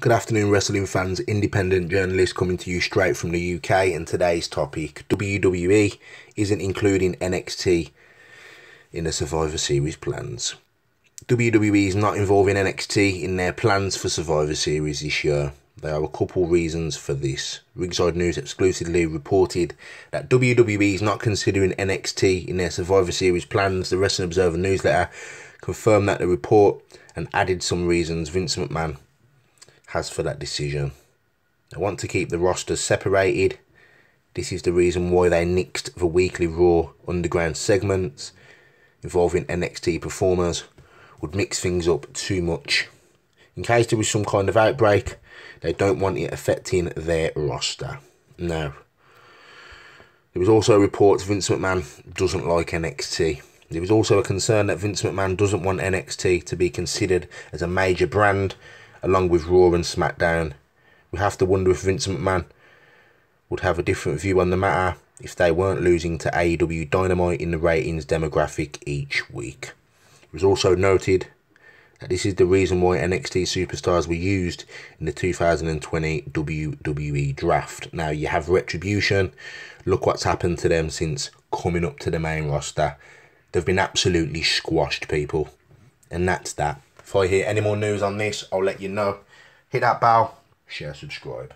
Good afternoon, wrestling fans. Independent journalist coming to you straight from the UK. And today's topic WWE isn't including NXT in the Survivor Series plans. WWE is not involving NXT in their plans for Survivor Series this year. There are a couple reasons for this. Ringside News exclusively reported that WWE is not considering NXT in their Survivor Series plans. The Wrestling Observer newsletter confirmed that the report and added some reasons Vince McMahon has for that decision. They want to keep the rosters separated. This is the reason why they nixed the weekly Raw Underground segments involving NXT performers, would mix things up too much. In case there was some kind of outbreak, they don't want it affecting their roster. Now, there was also reports Vince McMahon doesn't like NXT. There was also a concern that Vince McMahon doesn't want NXT to be considered as a major brand along with Raw and SmackDown. We have to wonder if Vince McMahon would have a different view on the matter if they weren't losing to AEW Dynamite in the ratings demographic each week. It was also noted that this is the reason why NXT superstars were used in the 2020 WWE draft. Now you have Retribution. Look what's happened to them since coming up to the main roster. They've been absolutely squashed, people. And that's that. If I hear any more news on this, I'll let you know. Hit that bell, share, subscribe.